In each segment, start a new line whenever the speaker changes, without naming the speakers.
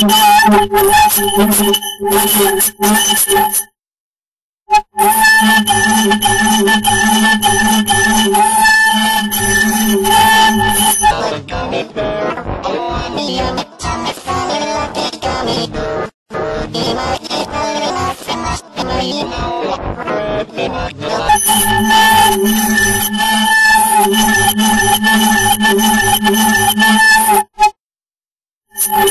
Gummy bear, I want you, I'm a solid lucky gummy bear.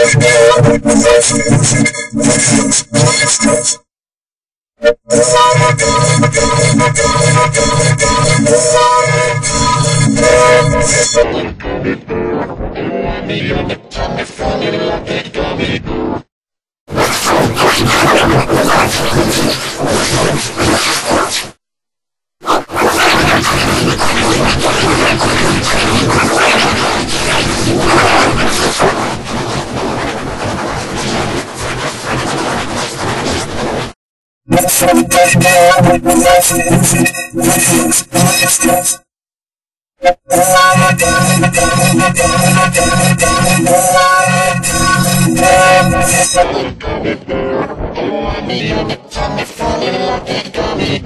Let's go. Tell me, tell me, fall in love, get gummy.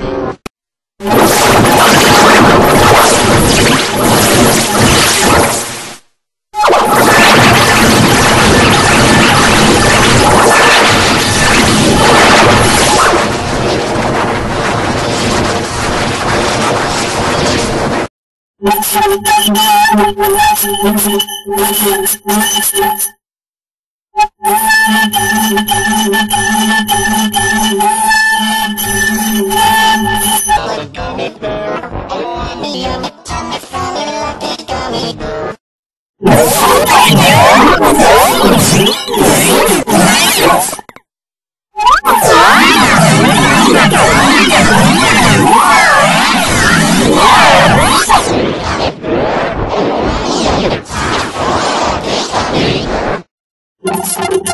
Thank you. Thank you.